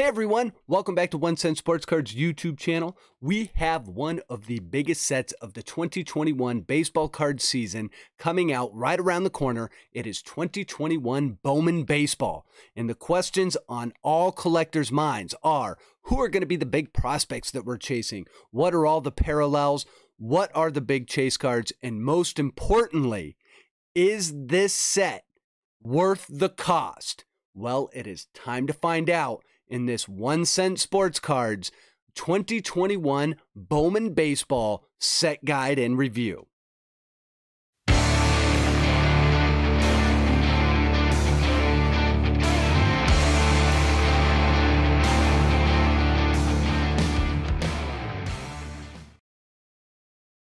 Hey everyone, welcome back to One Cent Sports Cards YouTube channel. We have one of the biggest sets of the 2021 baseball card season coming out right around the corner. It is 2021 Bowman Baseball. And the questions on all collectors' minds are who are going to be the big prospects that we're chasing? What are all the parallels? What are the big chase cards? And most importantly, is this set worth the cost? Well, it is time to find out in this one cent sports cards 2021 Bowman Baseball set guide and review.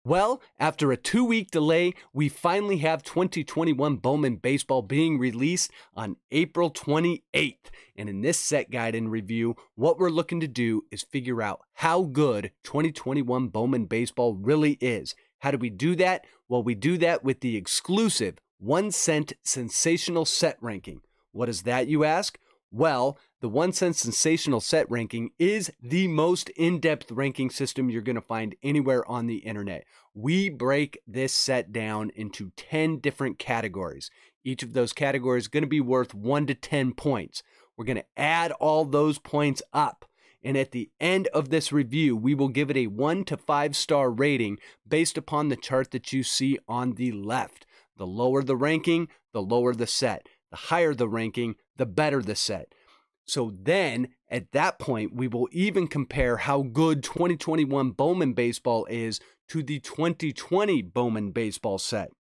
Well, after a two week delay, we finally have 2021 Bowman Baseball being released on April 28th. And in this set guide and review, what we're looking to do is figure out how good 2021 Bowman Baseball really is. How do we do that? Well, we do that with the exclusive one cent sensational set ranking. What is that, you ask? Well, the one cent sensational set ranking is the most in depth ranking system you're going to find anywhere on the internet. We break this set down into 10 different categories. Each of those categories is going to be worth 1 to 10 points. We're going to add all those points up. And at the end of this review, we will give it a 1 to 5 star rating based upon the chart that you see on the left. The lower the ranking, the lower the set. The higher the ranking, the better the set. So then at that point, we will even compare how good 2021 Bowman baseball is to the 2020 Bowman baseball set.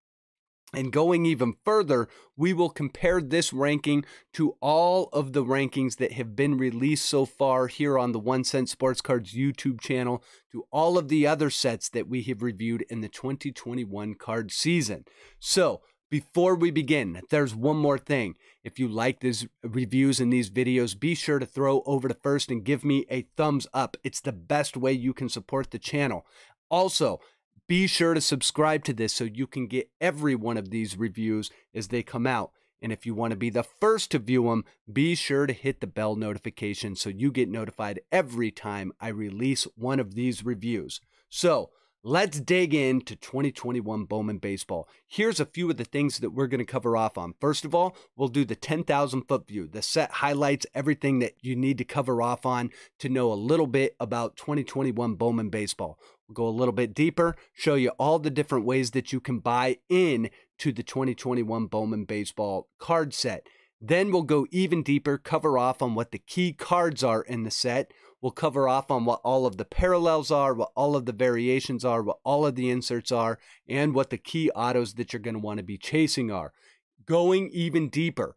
And going even further, we will compare this ranking to all of the rankings that have been released so far here on the One Cent Sports Cards YouTube channel, to all of the other sets that we have reviewed in the 2021 card season. So, before we begin, there's one more thing. If you like these reviews and these videos, be sure to throw over to first and give me a thumbs up. It's the best way you can support the channel. Also, be sure to subscribe to this so you can get every one of these reviews as they come out. And if you want to be the first to view them, be sure to hit the bell notification so you get notified every time I release one of these reviews. So, Let's dig into 2021 Bowman Baseball. Here's a few of the things that we're going to cover off on. First of all, we'll do the 10,000 foot view. The set highlights everything that you need to cover off on to know a little bit about 2021 Bowman Baseball. We'll go a little bit deeper, show you all the different ways that you can buy in to the 2021 Bowman Baseball card set. Then we'll go even deeper, cover off on what the key cards are in the set. We'll cover off on what all of the parallels are, what all of the variations are, what all of the inserts are, and what the key autos that you're going to want to be chasing are. Going even deeper,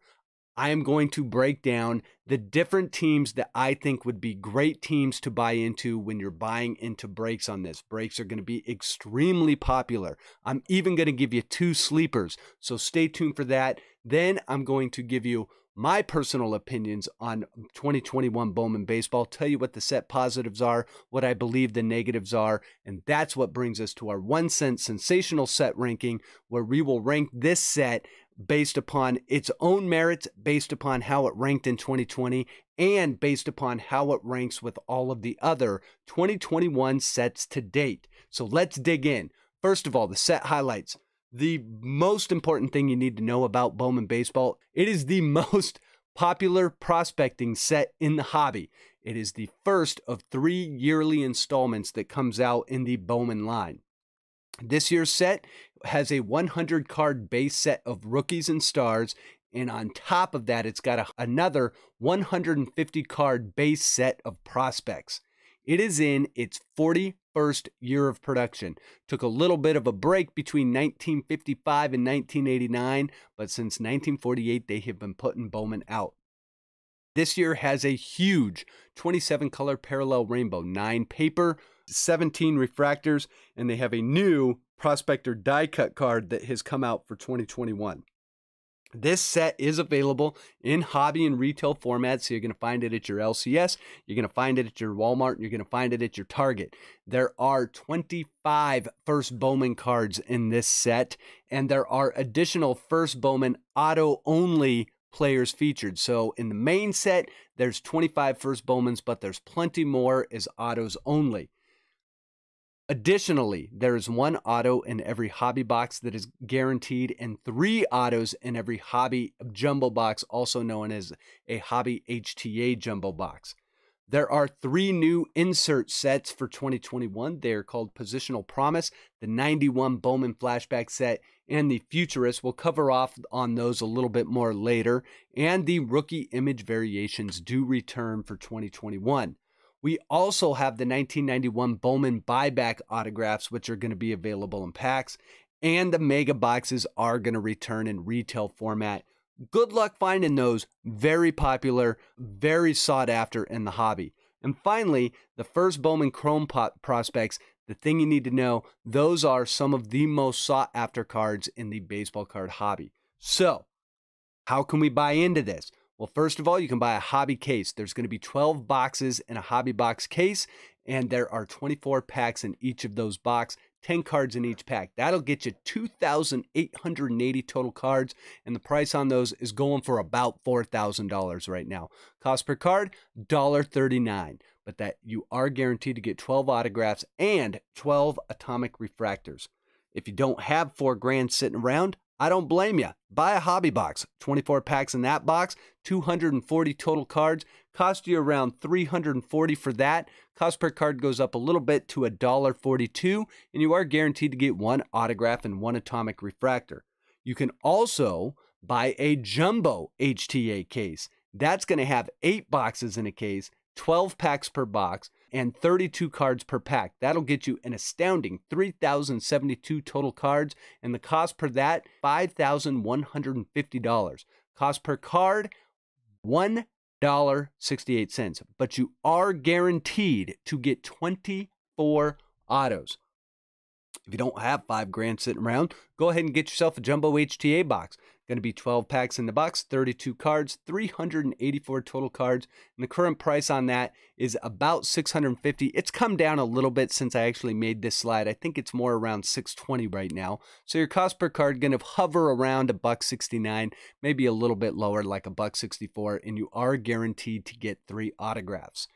I am going to break down the different teams that I think would be great teams to buy into when you're buying into breaks on this. Breaks are going to be extremely popular. I'm even going to give you two sleepers, so stay tuned for that. Then I'm going to give you my personal opinions on 2021 Bowman baseball, tell you what the set positives are, what I believe the negatives are, and that's what brings us to our one cent sensational set ranking, where we will rank this set based upon its own merits, based upon how it ranked in 2020, and based upon how it ranks with all of the other 2021 sets to date. So let's dig in. First of all, the set highlights the most important thing you need to know about Bowman Baseball. It is the most popular prospecting set in the hobby. It is the first of three yearly installments that comes out in the Bowman line. This year's set has a 100 card base set of rookies and stars, and on top of that, it's got a, another 150 card base set of prospects. It is in its 41st year of production. Took a little bit of a break between 1955 and 1989, but since 1948, they have been putting Bowman out. This year has a huge 27 color parallel rainbow, 9 paper, 17 refractors, and they have a new prospector die cut card that has come out for 2021. This set is available in hobby and retail formats. So you're going to find it at your LCS, you're going to find it at your Walmart, you're going to find it at your Target. There are 25 First Bowman cards in this set, and there are additional First Bowman auto only players featured. So in the main set, there's 25 first Bowmans, but there's plenty more as autos only. Additionally, there is one auto in every hobby box that is guaranteed, and three autos in every hobby jumbo box, also known as a hobby HTA jumbo box. There are three new insert sets for 2021. They are called Positional Promise, the 91 Bowman Flashback set, and the Futurist. We'll cover off on those a little bit more later. And the rookie image variations do return for 2021. We also have the 1991 Bowman buyback autographs, which are going to be available in packs. And the mega boxes are going to return in retail format Good luck finding those. Very popular, very sought after in the hobby. And finally, the first Bowman Chrome pot prospects. The thing you need to know, those are some of the most sought after cards in the baseball card hobby. So, how can we buy into this? Well, first of all, you can buy a hobby case. There's going to be 12 boxes in a hobby box case, and there are 24 packs in each of those box. 10 cards in each pack. That'll get you 2,880 total cards, and the price on those is going for about $4,000 right now. Cost per card, $1.39, but that you are guaranteed to get 12 autographs and 12 atomic refractors. If you don't have four grand sitting around, I don't blame you. Buy a hobby box, 24 packs in that box, 240 total cards, cost you around 340 for that. Cost per card goes up a little bit to $1.42, and you are guaranteed to get one autograph and one atomic refractor. You can also buy a jumbo HTA case. That's going to have eight boxes in a case, 12 packs per box, and 32 cards per pack. That'll get you an astounding 3,072 total cards, and the cost per that, $5,150. Cost per card, $1.68. But you are guaranteed to get 24 autos. If you don't have five grand sitting around, go ahead and get yourself a jumbo HTA box. Going to be 12 packs in the box, 32 cards, 384 total cards. And the current price on that is about 650. It's come down a little bit since I actually made this slide. I think it's more around 620 right now. So your cost per card going to hover around a buck 69, maybe a little bit lower like a buck 64 and you are guaranteed to get 3 autographs.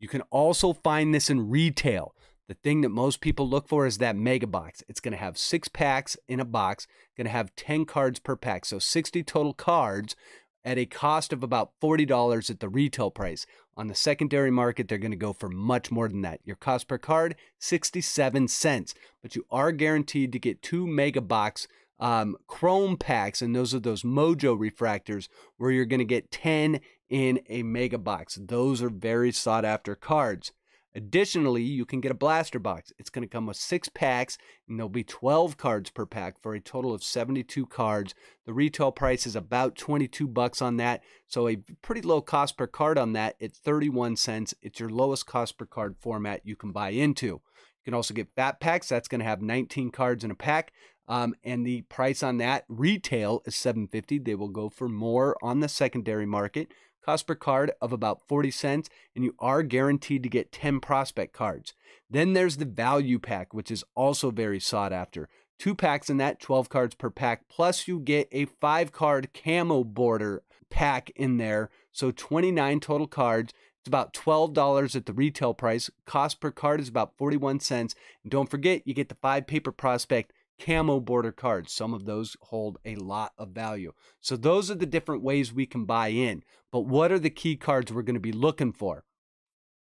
You can also find this in retail. The thing that most people look for is that mega box. It's going to have six packs in a box, going to have 10 cards per pack. So 60 total cards at a cost of about $40 at the retail price. On the secondary market, they're going to go for much more than that. Your cost per card, 67 cents. But you are guaranteed to get two mega box um, chrome packs, and those are those mojo refractors where you're going to get 10 in a mega box. Those are very sought after cards. Additionally, you can get a blaster box. It's going to come with six packs, and there'll be 12 cards per pack for a total of 72 cards. The retail price is about 22 bucks on that, so a pretty low cost per card on that at 31 cents. It's your lowest cost per card format you can buy into. You can also get fat packs. That's going to have 19 cards in a pack. Um, and the price on that retail is 750. They will go for more on the secondary market cost per card of about 40 cents, and you are guaranteed to get 10 prospect cards. Then there's the value pack, which is also very sought after. Two packs in that, 12 cards per pack, plus you get a five card camo border pack in there. So 29 total cards. It's about $12 at the retail price. Cost per card is about 41 cents. And don't forget, you get the five paper prospect camo border cards. Some of those hold a lot of value. So those are the different ways we can buy in. But what are the key cards we're going to be looking for?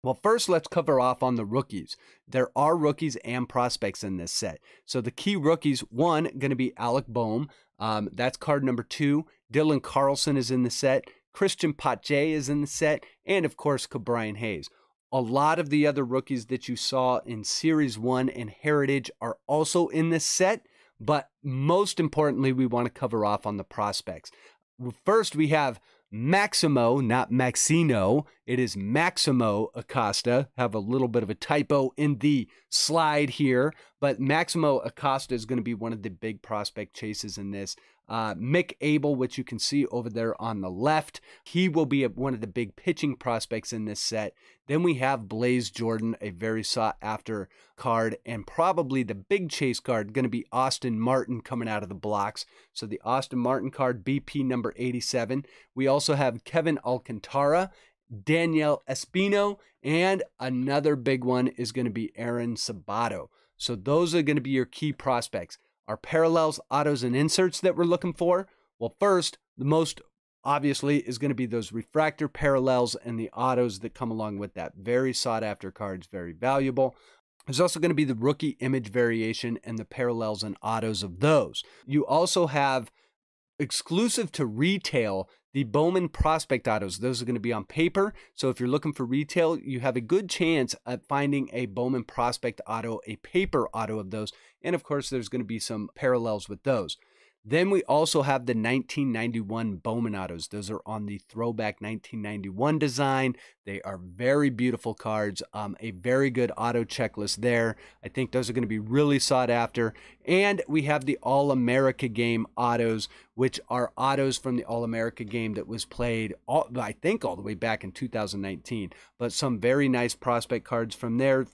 Well, first, let's cover off on the rookies. There are rookies and prospects in this set. So the key rookies, one, going to be Alec Bohm. Um, that's card number two. Dylan Carlson is in the set. Cristian Pache is in the set. And of course, Ke'Bryan Hayes. A lot of the other rookies that you saw in Series 1 and Heritage are also in this set, but most importantly, we want to cover off on the prospects. First, we have Maximo, not Maxino. It is Maximo Acosta. Have a little bit of a typo in the slide here, but Maximo Acosta is going to be one of the big prospect chases in this. Uh, Mick Abel, which you can see over there on the left. He will be one of the big pitching prospects in this set. Then we have Blaze Jordan, a very sought after card, and probably the big chase card going to be Austin Martin coming out of the blocks. So the Austin Martin card, BP number 87. We also have Kevin Alcantara, Daniel Espino, and another big one is going to be Aaron Sabato. So those are going to be your key prospects. Our parallels, autos, and inserts that we're looking for. Well, first, the most obviously is going to be those refractor parallels and the autos that come along with that. Very sought after cards, very valuable. There's also going to be the rookie image variation and the parallels and autos of those. You also have exclusive to retail the Bowman Prospect Autos. Those are going to be on paper. So if you're looking for retail, you have a good chance at finding a Bowman Prospect Auto, a paper auto of those. And of course, there's going to be some parallels with those. Then we also have the 1991 Bowman Autos. Those are on the throwback 1991 design. They are very beautiful cards. Um, a very good auto checklist there. I think those are going to be really sought after. And we have the All America game autos, which are autos from the All America game that was played, all, I think, all the way back in 2019. But some very nice prospect cards from there.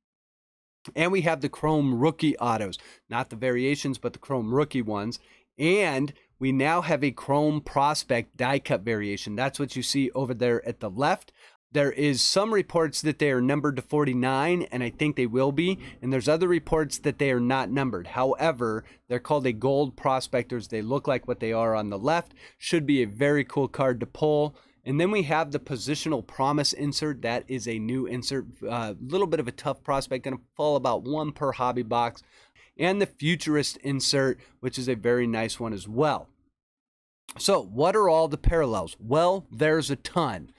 And we have the Chrome Rookie autos, not the variations, but the Chrome Rookie ones. And we now have a Chrome Prospect die cut variation. That's what you see over there at the left. There is some reports that they are numbered to 49, and I think they will be. And there's other reports that they are not numbered. However, they're called a gold prospectors. They look like what they are on the left. Should be a very cool card to pull. And then we have the positional promise insert. That is a new insert. A uh, little bit of a tough prospect. Going to fall about one per hobby box and the futurist insert, which is a very nice one as well. So, what are all the parallels? Well, there's a ton.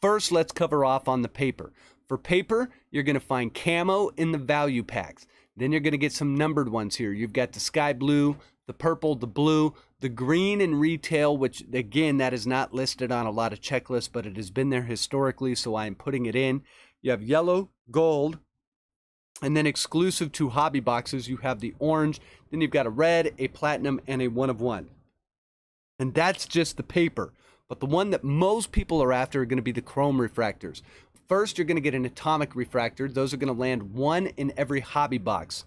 First, let's cover off on the paper. For paper, you're going to find camo in the value packs. Then you're going to get some numbered ones here. You've got the sky blue, the purple, the blue, the green in retail, which again, that is not listed on a lot of checklists, but it has been there historically, so I'm putting it in. You have yellow, gold, and then exclusive to hobby boxes, you have the orange. Then you've got a red, a platinum, and a one of one. And that's just the paper. But the one that most people are after are going to be the chrome refractors. First, you're going to get an atomic refractor. Those are going to land one in every hobby box.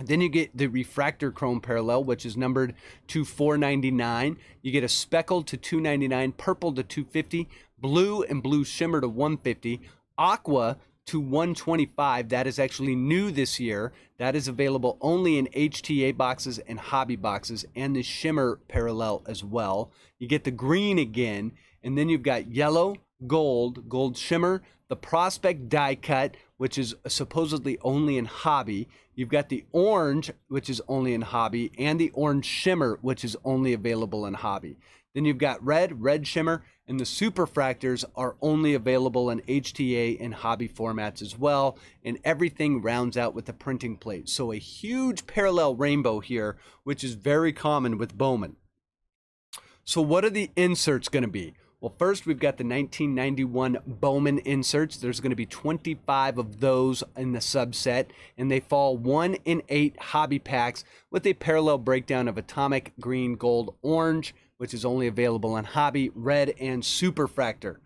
Then you get the refractor chrome parallel, which is numbered to 499. You get a speckled to 299, purple to 250, blue and blue shimmer to 150, aqua to 125. That is actually new this year. That is available only in HTA boxes and hobby boxes and the shimmer parallel as well. You get the green again, and then you've got yellow, gold, gold shimmer, the prospect die cut, which is supposedly only in hobby. You've got the orange, which is only in hobby, and the orange shimmer, which is only available in hobby. Then you've got red, red shimmer, and the superfractors are only available in HTA and hobby formats as well. And everything rounds out with the printing plate. So a huge parallel rainbow here, which is very common with Bowman. So what are the inserts going to be? Well, first we've got the 1991 Bowman inserts. There's going to be 25 of those in the subset, and they fall one in eight hobby packs with a parallel breakdown of atomic, green, gold, orange, which is only available on Hobby, Red, and Superfractor.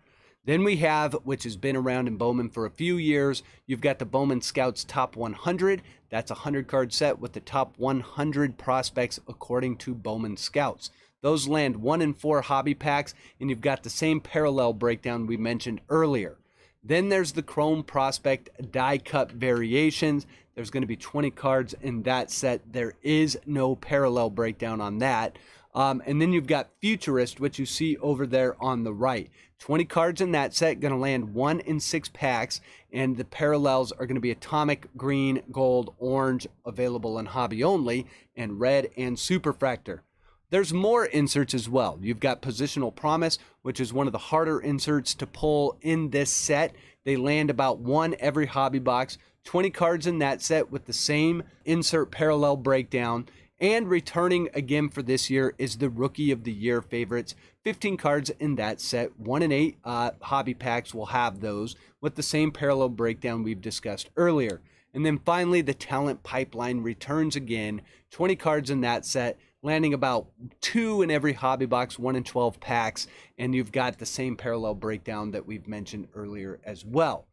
Then we have, which has been around in Bowman for a few years, you've got the Bowman Scouts Top 100. That's a 100 card set with the top 100 prospects according to Bowman Scouts. Those land one in four hobby packs, and you've got the same parallel breakdown we mentioned earlier. Then there's the Chrome Prospect die cut variations. There's going to be 20 cards in that set. There is no parallel breakdown on that. Um, and then you've got Futurist, which you see over there on the right. 20 cards in that set, going to land one in six packs, and the parallels are going to be Atomic, Green, Gold, Orange, available in hobby only, and Red and Superfractor. There's more inserts as well. You've got Positional Promise, which is one of the harder inserts to pull in this set. They land about one every hobby box. 20 cards in that set with the same insert parallel breakdown and returning again for this year is the Rookie of the Year favorites. 15 cards in that set. One in eight uh, hobby packs will have those with the same parallel breakdown we've discussed earlier. And then finally, the Talent Pipeline returns again. 20 cards in that set landing about two in every hobby box, one in 12 packs, and you've got the same parallel breakdown that we've mentioned earlier as well.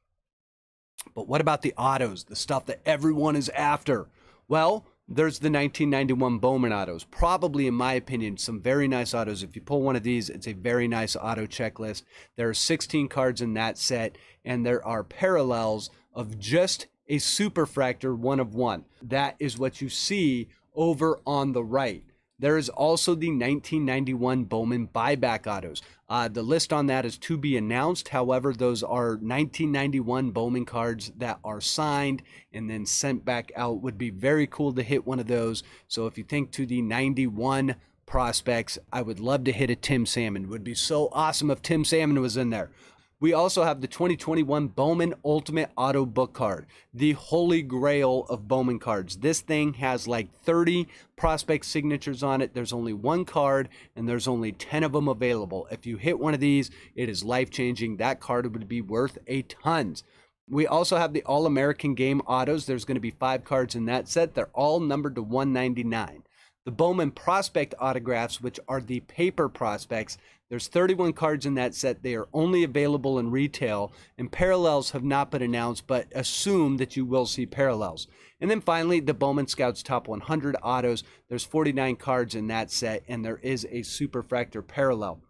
But what about the autos, the stuff that everyone is after? Well, there's the 1991 Bowman autos. Probably, in my opinion, some very nice autos. If you pull one of these, it's a very nice auto checklist. There are 16 cards in that set, and there are parallels of just a superfractor one of one. That is what you see over on the right. There is also the 1991 Bowman buyback autos. Uh, the list on that is to be announced. However, those are 1991 Bowman cards that are signed and then sent back out. Would be very cool to hit one of those. So if you think to the 91 prospects, I would love to hit a Tim Salmon. Would be so awesome if Tim Salmon was in there. We also have the 2021 Bowman Ultimate Auto Book Card, the holy grail of Bowman cards. This thing has like 30 prospect signatures on it. There's only one card and there's only 10 of them available. If you hit one of these, it is life changing. That card would be worth a tons. We also have the All American Game Autos. There's going to be five cards in that set. They're all numbered to 199. The Bowman Prospect autographs, which are the paper prospects, there's 31 cards in that set. They are only available in retail, and parallels have not been announced, but assume that you will see parallels. And then finally, the Bowman Scouts Top 100 autos. There's 49 cards in that set, and there is a Superfractor parallel.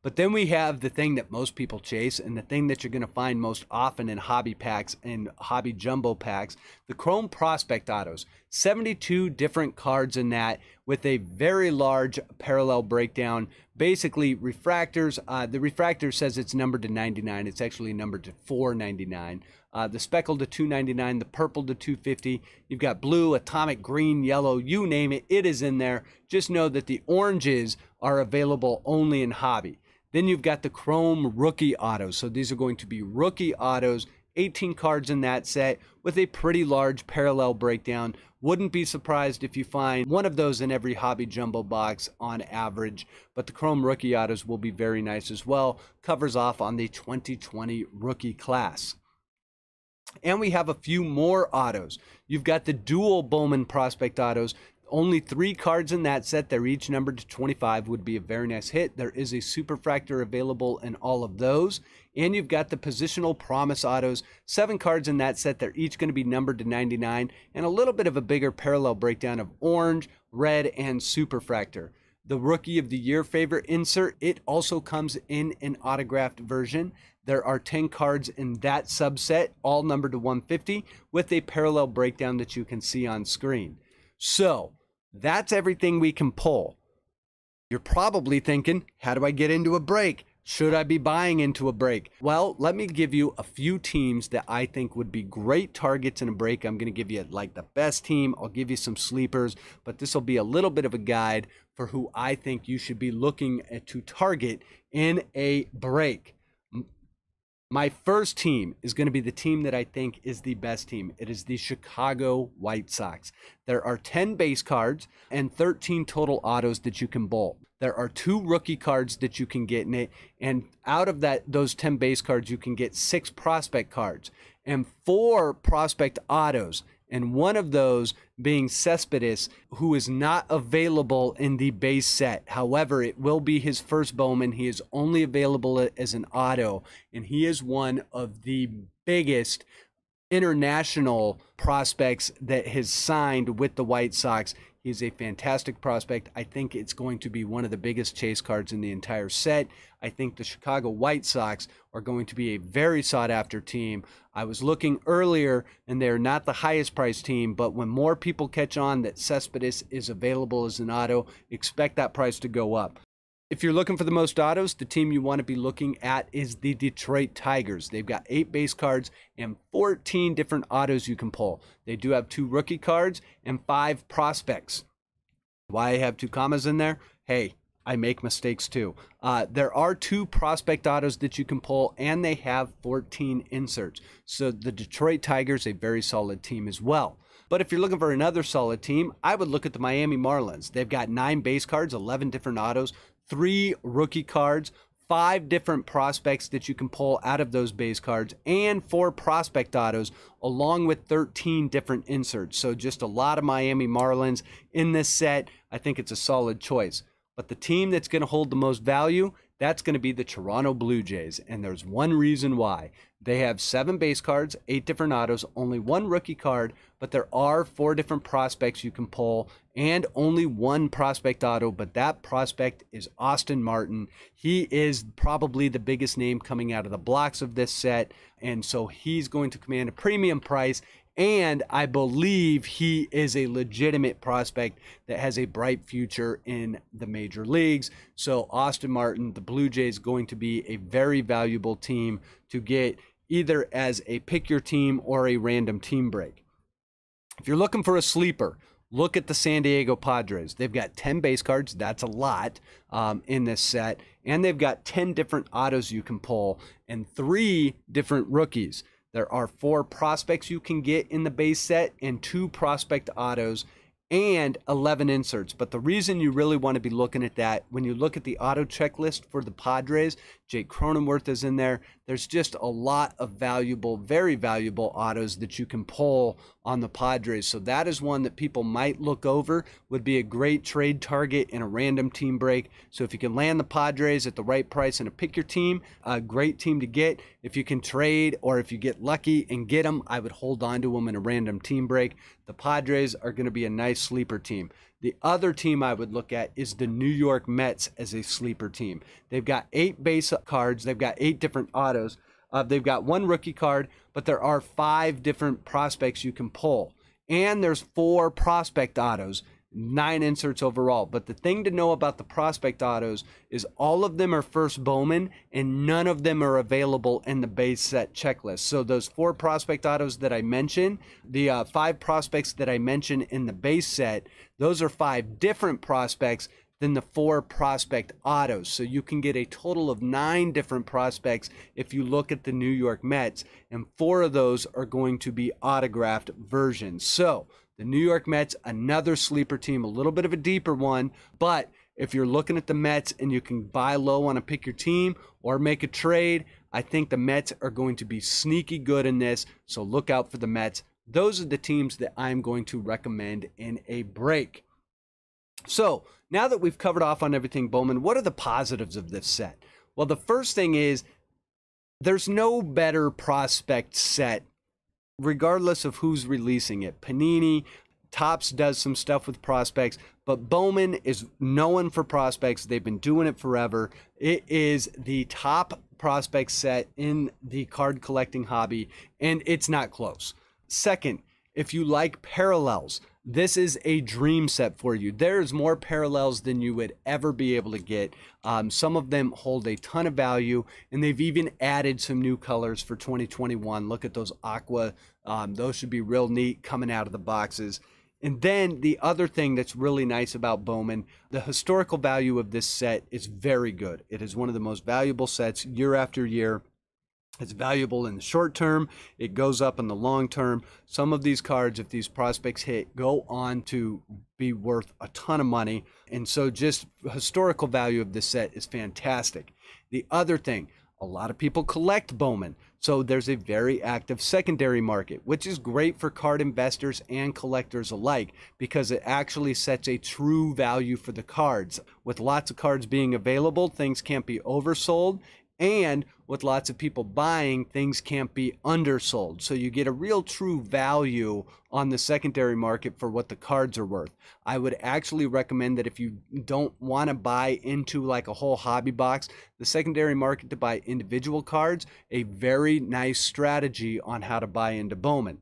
But then we have the thing that most people chase and the thing that you're going to find most often in hobby packs and hobby jumbo packs the Chrome Prospect Autos. 72 different cards in that with a very large parallel breakdown. Basically, refractors, uh, the refractor says it's numbered to 99. It's actually numbered to 499. Uh, the speckled to 299, the purple to 250. You've got blue, atomic, green, yellow, you name it, it is in there. Just know that the oranges are available only in hobby. Then you've got the Chrome Rookie Autos. So these are going to be rookie autos, 18 cards in that set with a pretty large parallel breakdown. Wouldn't be surprised if you find one of those in every hobby jumbo box on average, but the Chrome Rookie Autos will be very nice as well. Covers off on the 2020 rookie class. And we have a few more autos. You've got the dual Bowman Prospect autos only three cards in that set. They're each numbered to 25 would be a very nice hit. There is a Superfractor available in all of those. And you've got the Positional Promise Autos. Seven cards in that set. They're each going to be numbered to 99. And a little bit of a bigger parallel breakdown of Orange, Red, and Superfractor. The Rookie of the Year favorite insert, it also comes in an autographed version. There are 10 cards in that subset, all numbered to 150, with a parallel breakdown that you can see on screen. So, that's everything we can pull. You're probably thinking, how do I get into a break? Should I be buying into a break? Well, let me give you a few teams that I think would be great targets in a break. I'm going to give you like the best team. I'll give you some sleepers, but this will be a little bit of a guide for who I think you should be looking to target in a break. My first team is going to be the team that I think is the best team. It is the Chicago White Sox. There are 10 base cards and 13 total autos that you can bolt. There are two rookie cards that you can get in it, and out of that those 10 base cards, you can get six prospect cards and four prospect autos and one of those being Cespedes, who is not available in the base set. However, it will be his first Bowman. He is only available as an auto, and he is one of the biggest international prospects that has signed with the White Sox. He's a fantastic prospect. I think it's going to be one of the biggest chase cards in the entire set. I think the Chicago White Sox are going to be a very sought after team. I was looking earlier and they're not the highest priced team, but when more people catch on that Cespedes is available as an auto, expect that price to go up. If you're looking for the most autos, the team you want to be looking at is the Detroit Tigers. They've got eight base cards and 14 different autos you can pull. They do have two rookie cards and five prospects. Why I have two commas in there? Hey, I make mistakes too. Uh, there are two prospect autos that you can pull, and they have 14 inserts. So the Detroit Tigers, a very solid team as well. But if you're looking for another solid team, I would look at the Miami Marlins. They've got nine base cards, 11 different autos, three rookie cards, five different prospects that you can pull out of those base cards and four prospect autos along with 13 different inserts. So just a lot of Miami Marlins in this set. I think it's a solid choice. But the team that's going to hold the most value, that's going to be the Toronto Blue Jays. And there's one reason why. They have seven base cards, eight different autos, only one rookie card, but there are four different prospects you can pull and only one prospect auto, but that prospect is Austin Martin. He is probably the biggest name coming out of the blocks of this set, and so he's going to command a premium price. And I believe he is a legitimate prospect that has a bright future in the major leagues. So, Austin Martin, the Blue Jays, going to be a very valuable team to get either as a pick your team or a random team break. If you're looking for a sleeper, look at the San Diego Padres. They've got 10 base cards. That's a lot um, in this set. And they've got 10 different autos you can pull and three different rookies. There are four prospects you can get in the base set and two prospect autos and 11 inserts. But the reason you really want to be looking at that, when you look at the auto checklist for the Padres, Jake Cronenworth is in there. There's just a lot of valuable, very valuable autos that you can pull on the Padres. So that is one that people might look over, would be a great trade target in a random team break. So if you can land the Padres at the right price and a pick your team, a great team to get. If you can trade or if you get lucky and get them, I would hold on to them in a random team break. The Padres are going to be a nice sleeper team. The other team I would look at is the New York Mets as a sleeper team. They've got eight base cards, they've got eight different autos. Uh, they've got one rookie card, but there are five different prospects you can pull. And there's four prospect autos nine inserts overall. But the thing to know about the prospect autos is all of them are first Bowman and none of them are available in the base set checklist. So those four prospect autos that I mentioned, the uh, five prospects that I mentioned in the base set, those are five different prospects than the four prospect autos. So you can get a total of nine different prospects if you look at the New York Mets, and four of those are going to be autographed versions. So the New York Mets, another sleeper team, a little bit of a deeper one, but if you're looking at the Mets and you can buy low on a pick your team or make a trade, I think the Mets are going to be sneaky good in this. So look out for the Mets. Those are the teams that I'm going to recommend in a break. So now that we've covered off on everything, Bowman, what are the positives of this set? Well, the first thing is there's no better prospect set regardless of who's releasing it. Panini, Topps does some stuff with prospects, but Bowman is known for prospects. They've been doing it forever. It is the top prospect set in the card collecting hobby, and it's not close. Second, if you like parallels, this is a dream set for you. There's more parallels than you would ever be able to get. Um, some of them hold a ton of value, and they've even added some new colors for 2021. Look at those aqua. Um, those should be real neat coming out of the boxes. And then the other thing that's really nice about Bowman, the historical value of this set is very good. It is one of the most valuable sets year after year. It's valuable in the short term. It goes up in the long term. Some of these cards, if these prospects hit, go on to be worth a ton of money. And so just historical value of this set is fantastic. The other thing, a lot of people collect Bowman. So there's a very active secondary market, which is great for card investors and collectors alike because it actually sets a true value for the cards. With lots of cards being available, things can't be oversold and with lots of people buying, things can't be undersold. So you get a real true value on the secondary market for what the cards are worth. I would actually recommend that if you don't want to buy into like a whole hobby box, the secondary market to buy individual cards, a very nice strategy on how to buy into Bowman.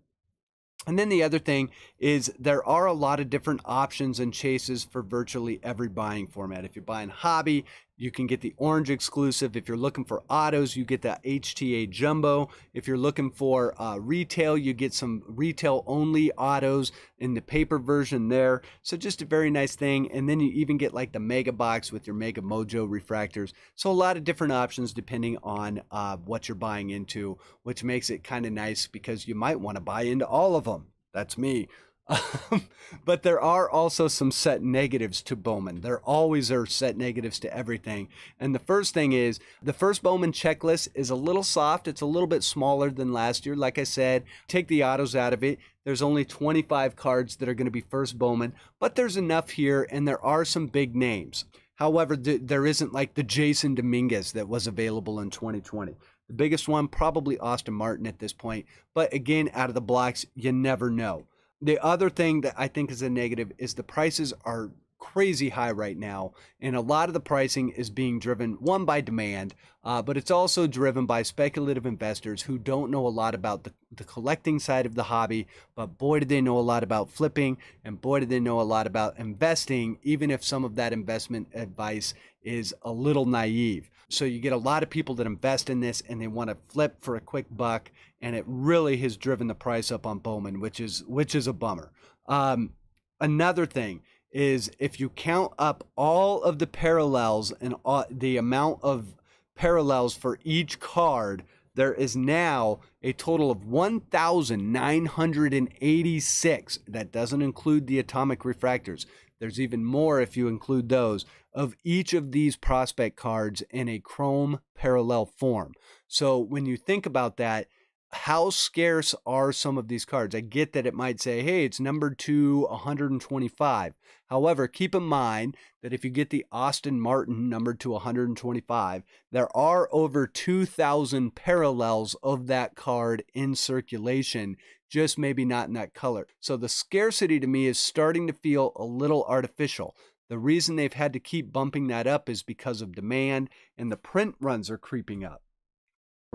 And then the other thing is there are a lot of different options and chases for virtually every buying format. If you're buying hobby, you can get the orange exclusive. If you're looking for autos, you get the HTA Jumbo. If you're looking for uh, retail, you get some retail only autos in the paper version there. So just a very nice thing. And then you even get like the Mega Box with your Mega Mojo refractors. So a lot of different options depending on uh, what you're buying into, which makes it kind of nice because you might want to buy into all of them. That's me. Um, but there are also some set negatives to Bowman. There always are set negatives to everything. And the first thing is the first Bowman checklist is a little soft. It's a little bit smaller than last year. Like I said, take the autos out of it. There's only 25 cards that are going to be first Bowman, but there's enough here, and there are some big names. However, th- there isn't like the Jasson Dominguez that was available in 2020. The biggest one, probably Austin Martin at this point. But again, out of the blocks, you never know. The other thing that I think is a negative is the prices are crazy high right now. And a lot of the pricing is being driven, one, by demand, uh, but it's also driven by speculative investors who don't know a lot about the, the collecting side of the hobby. But boy, did they know a lot about flipping, and boy, did they know a lot about investing, even if some of that investment advice is a little naive. So you get a lot of people that invest in this and they want to flip for a quick buck, and it really has driven the price up on Bowman, which is which is a bummer. Um, another thing is if you count up all of the parallels and all, the amount of parallels for each card, there is now a total of 1,986. That doesn't include the atomic refractors. There's even more if you include those of each of these prospect cards in a chrome parallel form. So when you think about that, how scarce are some of these cards? I get that it might say, hey, it's numbered to 125. However, keep in mind that if you get the Austin Martin numbered to 125, there are over 2,000 parallels of that card in circulation, just maybe not in that color. So the scarcity to me is starting to feel a little artificial. The reason they've had to keep bumping that up is because of demand and the print runs are creeping up.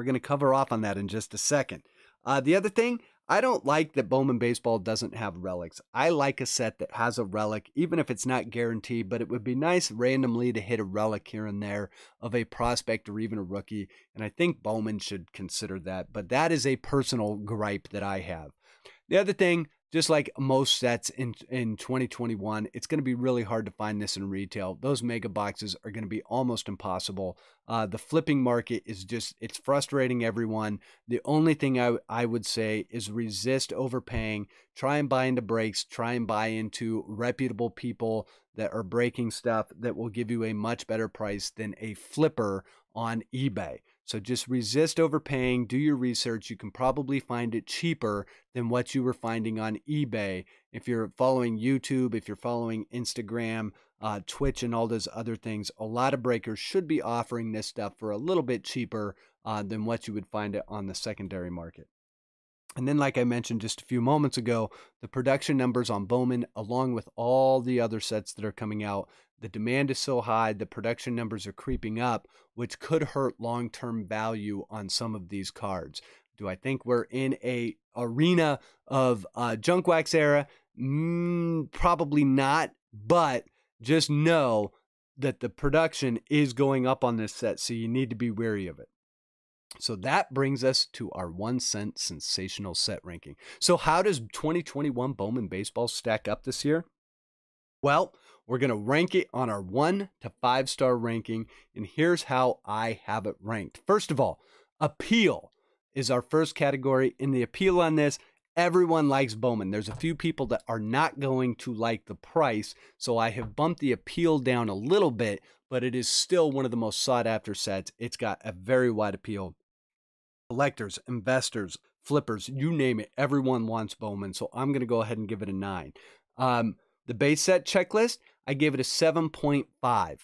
We're going to cover off on that in just a second. Uh, the other thing, I don't like that Bowman Baseball doesn't have relics. I like a set that has a relic, even if it's not guaranteed, but it would be nice randomly to hit a relic here and there of a prospect or even a rookie. And I think Bowman should consider that. But that is a personal gripe that I have. The other thing, just like most sets in in 2021 it's going to be really hard to find this in retail. Those mega boxes are going to be almost impossible. Uh, the flipping market is just it's frustrating everyone. The only thing I, I would say is resist overpaying try and buy into breaks try and buy into reputable people that are breaking stuff that will give you a much better price than a flipper on ebay so just resist overpaying, do your research. You can probably find it cheaper than what you were finding on eBay. If you're following YouTube, if you're following Instagram, uh, Twitch, and all those other things, a lot of breakers should be offering this stuff for a little bit cheaper uh, than what you would find it on the secondary market. And then, like I mentioned just a few moments ago, the production numbers on Bowman, along with all the other sets that are coming out, the demand is so high, the production numbers are creeping up, which could hurt long-term value on some of these cards. Do I think we're in a arena of uh, junk wax era? Mm, probably not, but just know that the production is going up on this set, so you need to be wary of it. So that brings us to our one cent sensational set ranking. So, how does 2021 Bowman Baseball stack up this year? Well, we're going to rank it on our one to five star ranking. And here's how I have it ranked. First of all, appeal is our first category. In the appeal on this, everyone likes Bowman. There's a few people that are not going to like the price. So I have bumped the appeal down a little bit, but it is still one of the most sought after sets. It's got a very wide appeal. Collectors, investors, flippers, you name it, everyone wants Bowman. So I'm going to go ahead and give it a nine. Um, the base set checklist, I gave it a 7.5.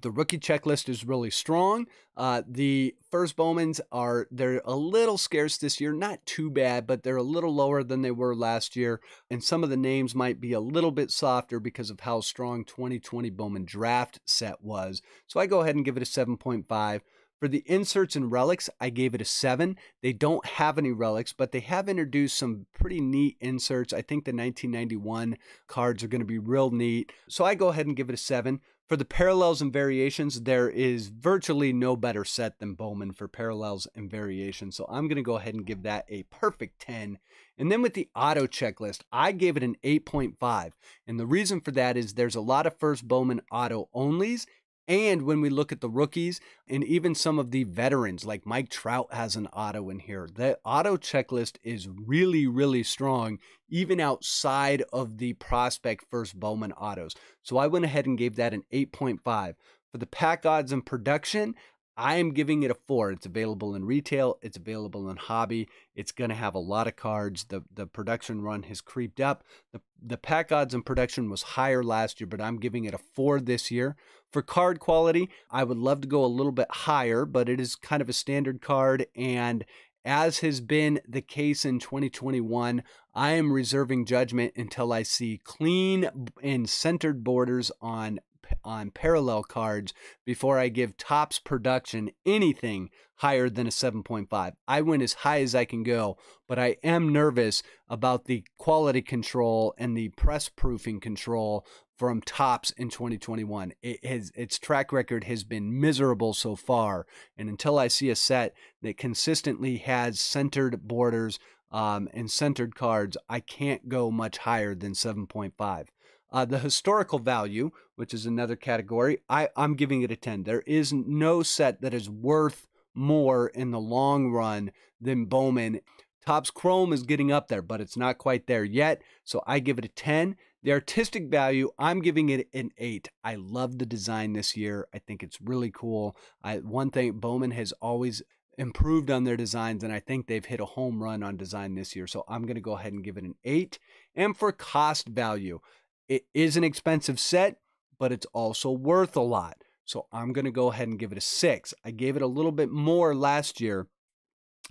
The rookie checklist is really strong. Uh, the first Bowmans are they're a little scarce this year, not too bad, but they're a little lower than they were last year. And some of the names might be a little bit softer because of how strong 2020 Bowman draft set was. So I go ahead and give it a 7.5. For the inserts and relics, I gave it a 7. They don't have any relics, but they have introduced some pretty neat inserts. I think the 1991 cards are going to be real neat. So I go ahead and give it a 7. For the parallels and variations, there is virtually no better set than Bowman for parallels and variations. So I'm going to go ahead and give that a perfect 10. And then with the auto checklist, I gave it an 8.5. And the reason for that is there's a lot of first Bowman auto onlys And when we look at the rookies and even some of the veterans, like Mike Trout has an auto in here, the auto checklist is really, really strong, even outside of the prospect first Bowman autos. So I went ahead and gave that an 8.5. For the pack odds and production, I am giving it a four. It's available in retail. It's available in hobby. It's going to have a lot of cards. The the production run has creeped up. The the pack odds in production was higher last year, but I'm giving it a four this year. For card quality, I would love to go a little bit higher, but it is kind of a standard card. And as has been the case in 2021, I am reserving judgment until I see clean and centered borders on on parallel cards before I give Topps production anything higher than a 7.5. I went as high as I can go, but I am nervous about the quality control and the press proofing control from Topps in 2021. It has its track record has been miserable so far, and until I see a set that consistently has centered borders um, and centered cards, I can't go much higher than 7.5. Uh, the historical value, which is another category, I, I'm giving it a 10. There is no set that is worth more in the long run than Bowman. Topps Chrome is getting up there, but it's not quite there yet. So I give it a 10. The artistic value, I'm giving it an 8. I love the design this year. I think it's really cool. I, one thing, Bowman has always improved on their designs, and I think they've hit a home run on design this year. So I'm going to go ahead and give it an 8. And for cost value, it is an expensive set, but it's also worth a lot. So I'm going to go ahead and give it a six. I gave it a little bit more last year.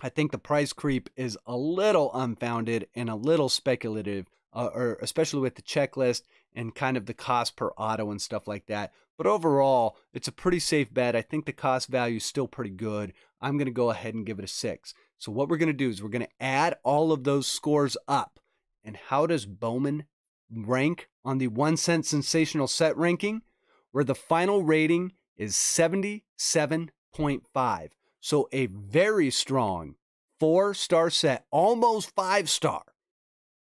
I think the price creep is a little unfounded and a little speculative, uh, or especially with the checklist and kind of the cost per auto and stuff like that. But overall, it's a pretty safe bet. I think the cost value is still pretty good. I'm going to go ahead and give it a six. So what we're going to do is we're going to add all of those scores up. And how does Bowman rank on the one cent sensational set ranking, where the final rating is 77.5. So a very strong four star set, almost five star,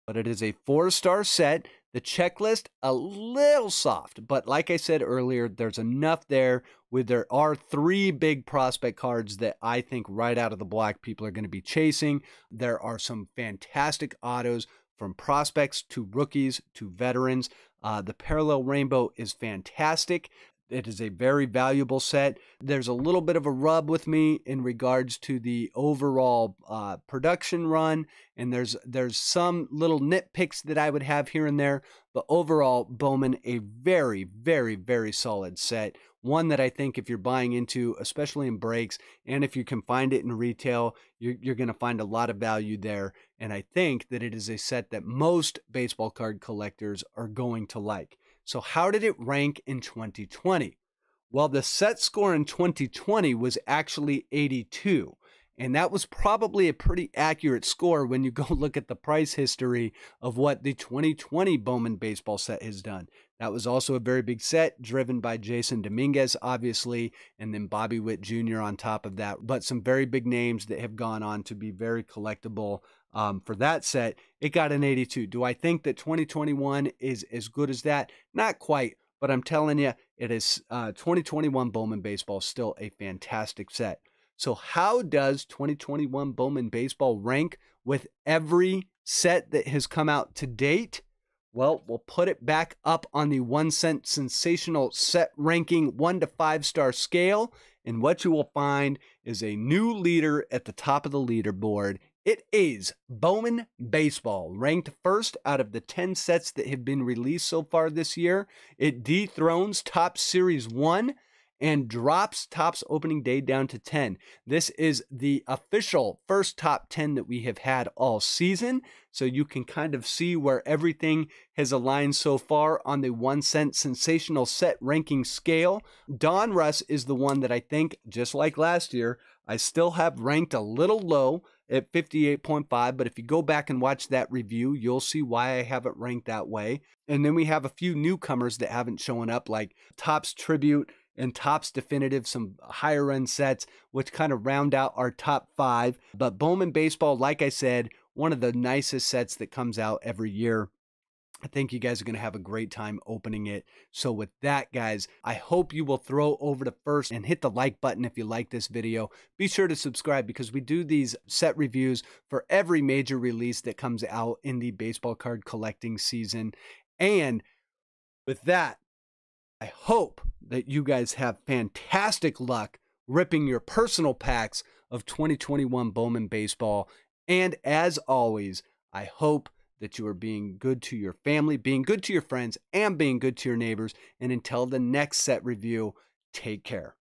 but it is a four star set. The checklist a little soft, but like I said earlier, there's enough there where there are three big prospect cards that I think right out of the block people are going to be chasing. There are some fantastic autos from prospects to rookies to veterans. Uh, the Parallel Rainbow is fantastic. It is a very valuable set. There's a little bit of a rub with me in regards to the overall uh, production run, and there's there's some little nitpicks that I would have here and there. But overall, Bowman a very very very solid set one that I think if you're buying into, especially in breaks, and if you can find it in retail, you're, you're going to find a lot of value there. And I think that it is a set that most baseball card collectors are going to like. So, how did it rank in 2020? Well, the set score in 2020 was actually 82. And that was probably a pretty accurate score when you go look at the price history of what the 2020 Bowman baseball set has done. That was also a very big set, driven by Jasson Dominguez, obviously, and then Bobby Witt Jr. on top of that. But some very big names that have gone on to be very collectible um, for that set. It got an 82. Do I think that 2021 is as good as that? Not quite, but I'm telling you, it is uh, 2021 Bowman Baseball still a fantastic set. So, how does 2021 Bowman Baseball rank with every set that has come out to date? Well, we'll put it back up on the one cent sensational set ranking one to five star scale. And what you will find is a new leader at the top of the leaderboard. It is Bowman Baseball, ranked first out of the 10 sets that have been released so far this year. It dethrones Topps Series 1 and drops Topps opening day down to 10. This is the official first top 10 that we have had all season. So you can kind of see where everything has aligned so far on the one cent sensational set ranking scale. Donruss is the one that I think, just like last year, I still have ranked a little low at 58.5. But if you go back and watch that review, you'll see why I have it ranked that way. And then we have a few newcomers that haven't shown up, like Topps Tribute and Topps Definitive, some higher end sets, which kind of round out our top five. But Bowman Baseball, like I said, one of the nicest sets that comes out every year. I think you guys are going to have a great time opening it. So, with that, guys, I hope you will throw over to first and hit the like button if you like this video. Be sure to subscribe because we do these set reviews for every major release that comes out in the baseball card collecting season. And with that, I hope that you guys have fantastic luck ripping your personal packs of 2021 Bowman Baseball. And as always, I hope that you are being good to your family, being good to your friends, and being good to your neighbors. And until the next set review, take care.